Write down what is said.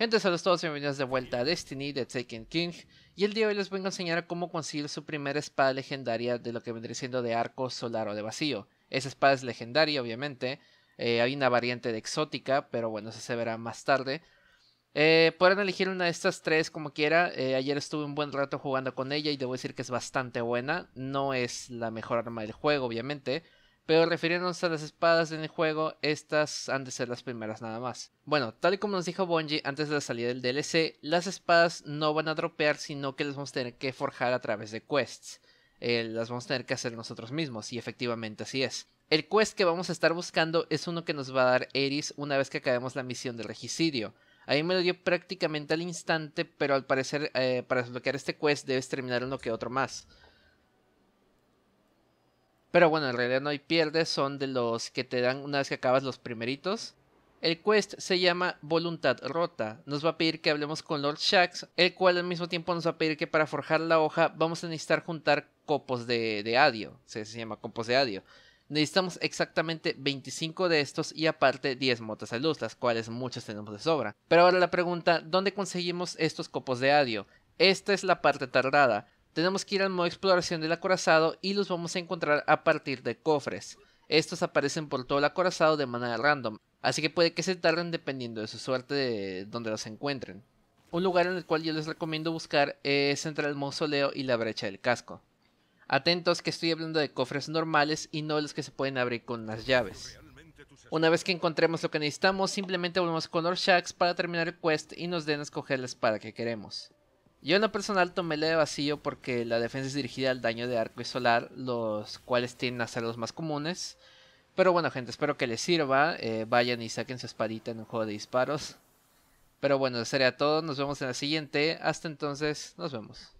Gente, saludos a todos, bienvenidos de vuelta a Destiny de Taken King. Y el día de hoy les vengo a enseñar cómo conseguir su primera espada legendaria de lo que vendría siendo de arco, solar o de vacío. Esa espada es legendaria, obviamente. Eh, hay una variante de exótica, pero bueno, eso se verá más tarde. Eh, pueden elegir una de estas tres como quiera. Eh, ayer estuve un buen rato jugando con ella y debo decir que es bastante buena. No es la mejor arma del juego, obviamente. Pero refiriéndonos a las espadas en el juego, estas han de ser las primeras nada más. Bueno, tal y como nos dijo Bungie antes de la salida del DLC, las espadas no van a dropear, sino que las vamos a tener que forjar a través de quests. Eh, las vamos a tener que hacer nosotros mismos, y efectivamente así es. El quest que vamos a estar buscando es uno que nos va a dar Eris una vez que acabemos la misión del regicidio. Ahí me lo dio prácticamente al instante, pero al parecer eh, para desbloquear este quest debes terminar uno que otro más. Pero bueno, en realidad no hay pierdes, son de los que te dan una vez que acabas los primeritos. El quest se llama Voluntad Rota. Nos va a pedir que hablemos con Lord Shax, el cual al mismo tiempo nos va a pedir que para forjar la hoja vamos a necesitar juntar copos de, de adio. Se, llama copos de adio. Necesitamos exactamente 25 de estos y aparte 10 motas de luz, las cuales muchas tenemos de sobra. Pero ahora la pregunta, ¿dónde conseguimos estos copos de adio? Esta es la parte tardada tenemos que ir al modo exploración del acorazado y los vamos a encontrar a partir de cofres. Estos aparecen por todo el acorazado de manera random, así que puede que se tarden dependiendo de su suerte de donde los encuentren. Un lugar en el cual yo les recomiendo buscar es entre el mausoleo y la brecha del casco. Atentos que estoy hablando de cofres normales y no los que se pueden abrir con las llaves. Una vez que encontremos lo que necesitamos, simplemente volvemos con Lord Shax para terminar el quest y nos den a escoger la que queremos. Yo en lo personal tomé la de vacío porque la defensa es dirigida al daño de arco y solar, los cuales tienden a ser los más comunes. Pero bueno gente, espero que les sirva, eh, vayan y saquen su espadita en un juego de disparos. Pero bueno, eso sería todo, nos vemos en la siguiente, hasta entonces, nos vemos.